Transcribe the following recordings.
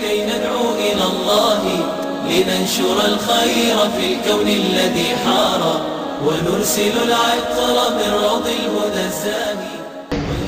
كي ندعو إلى الله لننشر الخير في الكون الذي حار ونرسل العطر من روض الهدى الزاني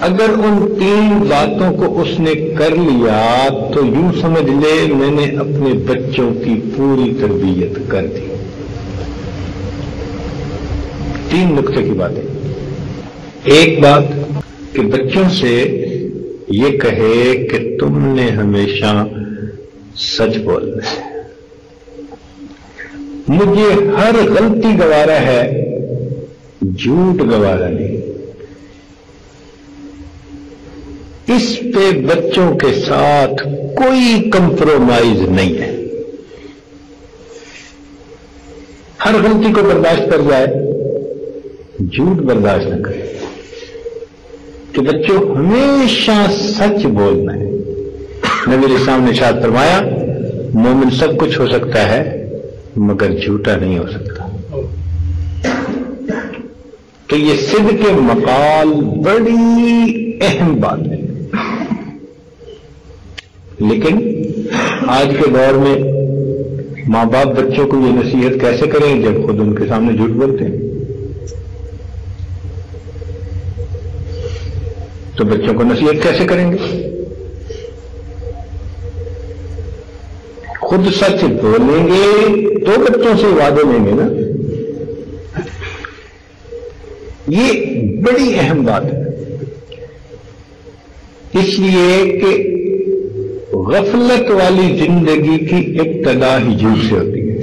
اگر ان تین باتوں کو اس نے کر لیا تو یوں سمجھ لے میں نے اپنے بچوں کی پوری تربیت کر دی۔ تین نقطے کی باتیں۔ ایک بات کہ بچوں سے یہ کہے کہ تم نے ہمیشہ سچ بولنا ہے۔ مجھے ہر غلطی گوارا ہے، جھوٹ گوارا نہیں۔ اس پہ بچوں کے ساتھ کوئی کمپرومائز نہیں ہے۔ ہر غلطی کو برداشت کر جائے، جھوٹ برداشت نہ کرے۔ کہ بچوں، ہمیشہ سچ بولنا ہے۔ نبی اسلام نے شاد فرمایا، مومن سب کچھ ہو سکتا ہے، مگر جھوٹا نہیں ہو سکتا۔ تو یہ سدھ کے مقال بڑی اہم بات ہے۔ لیکن آج کے دور میں ماں باپ بچوں کو یہ نصیحت کیسے کریں جب خود ان کے سامنے جھوٹ بولتے ہیں؟ تو بچوں کو نصیحت کیسے کریں گے؟ خود سچ بولیں گے تو بچوں سے وعدے لیں گے نا؟ یہ بڑی اہم بات ہے۔ اس لیے کہ غفلت والی زندگی کی ابتدا ہی جھوٹ سے ہوتی ہے۔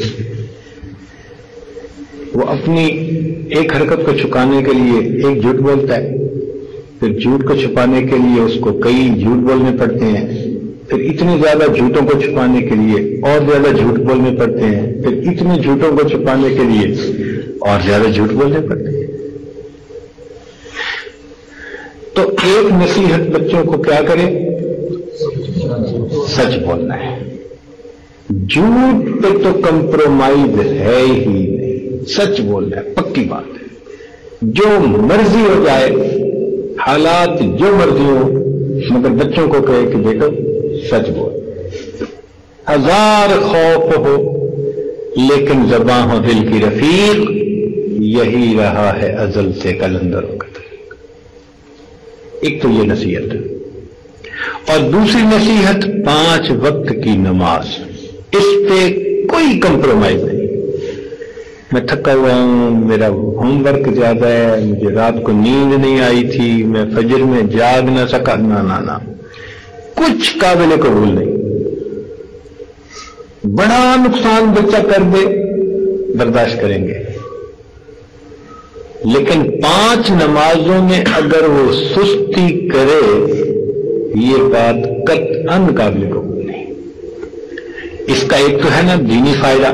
وہ اپنی ایک حرکت کو چھکانے کے لیے ایک جھوٹ بولتا ہے، پھر جھوٹ کو چھپانے کے لیے اس کو کئی جھوٹ بولنے پڑتے ہیں، پھر اتنے زیادہ جھوٹوں کو چھپانے کے لیے اور زیادہ جھوٹ بولنے پڑتے ہیں، پھر اتنے جھوٹوں کو چھپانے کے لیے اور زیادہ جھوٹ بولنے پڑتے ہیں۔ تو ایک نصیحت بچوں کو کیا کرے؟ سچ بولنا ہے۔ جھوٹ پہ تو کمپرومائز ہے ہی نہیں۔ سچ بولنا ہے، پکی بات ہے۔ جو مرضی ہو جائے، حالات جو مرضی ہو مگر بچوں کو کہے کہ بیٹو سچ بول۔ ہزار خوف ہو، لیکن زباں ہو دل کی رفیق، یہی رہا ہے ازل سے کلندروں کا طریق ایک تو یہ نصیحت اور دوسری نصیحت، پانچ وقت کی نماز۔ اس پہ کوئی کمپرومائز نہیں۔ میں تھکا ہوا ہوں، میرا ہوم ورک زیادہ ہے، مجھے رات کو نیند نہیں آئی تھی، میں فجر میں جاگ نہ سکا۔ نہ نہ۔ کچھ قابل قبول نہیں۔ بڑا نقصان بچہ کر دے، برداشت کریں گے۔ لیکن پانچ نمازوں میں اگر وہ سستی کرے یہ بات قطعا قابل قبول نہیں۔ اس کا ایک تو ہے نا دینی فائدہ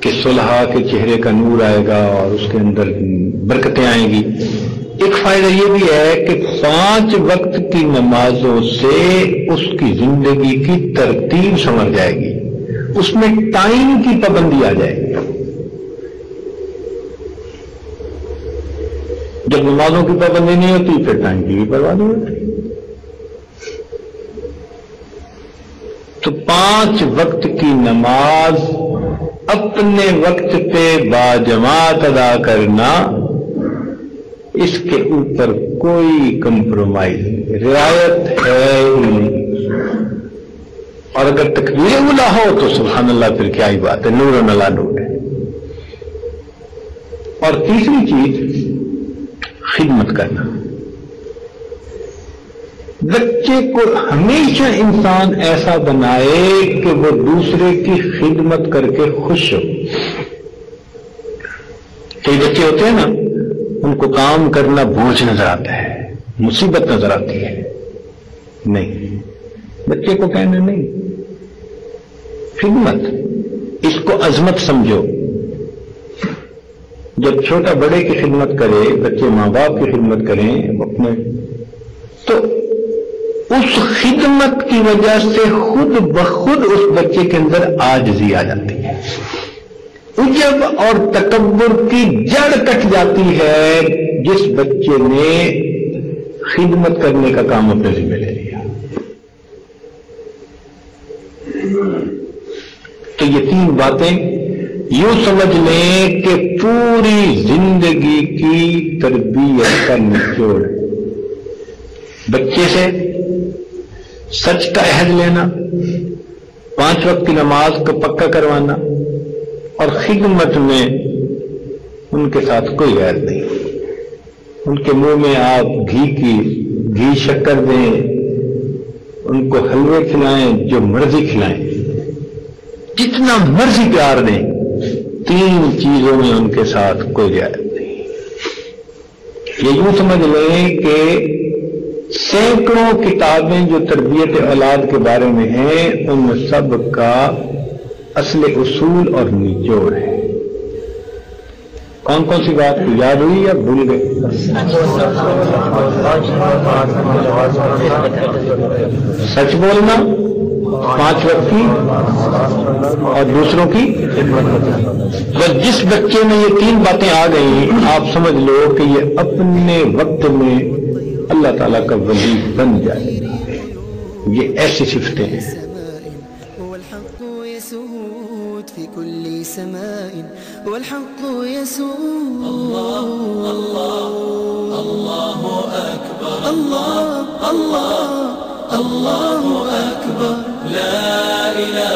کہ صلحہ کے چہرے کا نور آئے گا اور اس کے اندر برکتیں آئیں گی۔ ایک فائدہ یہ بھی ہے کہ پانچ وقت کی نمازوں سے اس کی زندگی کی ترتیب سمجھ جائے گی۔ اس میں ٹائم کی پابندی آ جائے گی۔ جب نمازوں کی پابندی نہیں ہوتی، پھر ٹائم کی بھی بربادی ہوتی۔ تو پانچ وقت کی نماز اپنے وقت پہ باجماعت ادا کرنا، اس کے اوپر کوئی کمپرومائز رعایت ہے اور اگر تکبیر اولا ہو تو سبحان اللہ، پھر کیا ہی بات ہے؟ نور نلا نور ہے۔ اور تیسری چیز خدمت کرنا۔ بچے کو ہمیشہ انسان ایسا بنائے کہ وہ دوسرے کی خدمت کر کے خوش ہو۔ کئی بچے ہوتے ہیں نا، ان کو کام کرنا بوجھ نظر آتا ہے، مصیبت نظر آتی ہے۔ نہیں، بچے کو کہنا نہیں۔ خدمت، اس کو عظمت سمجھو۔ جب چھوٹا بڑے کی خدمت کرے، بچے ماں باپ کی خدمت کریں، اپنے تو اس خدمت کی وجہ سے خود بخود اس بچے کے اندر آجزی آ جاتی ہے۔ عجب اور تکبر کی جڑ کٹ جاتی ہے، جس بچے نے خدمت کرنے کا کام اپنے ذمہ لے لیا۔ تو یہ تین باتیں یوں سمجھ لیں کہ پوری زندگی کی تربیت کا نچوڑ۔ بچے سے سچ کا عہد لینا، پانچ وقت کی نماز کو پکا کروانا اور خدمت میں ان کے ساتھ کوئی غیر نہیں۔ ان کے منہ میں آپ گھی کی، گھی شکر دیں، ان کو حلوے کھلائیں جو مرضی کھلائیں۔ جتنا مرضی پیار دیں تین چیزوں میں ان کے ساتھ کوئی رعایت نہیں۔ یہ یوں سمجھ لیں کہ سینکڑوں کتابیں جو تربیت اولاد کے بارے میں ہیں، ان سب کا اصل اصول اور نچوڑ ہے۔ کون کون سی بات یاد ہوئی یا بھول گئے؟ سچ بولنا؟ پانچ وقت کی اور دوسروں کی بس جس بچے میں یہ تین باتیں آ گئی آپ سمجھ لو کہ یہ اپنے وقت میں اللہ تعالیٰ کا ولی بن جائے۔ گا یہ ایسی صفتیں ہیں۔ والحق يسود في كل سماء والحق يسود الله الله الله أكبر. الله الله الله أكبر. لا إله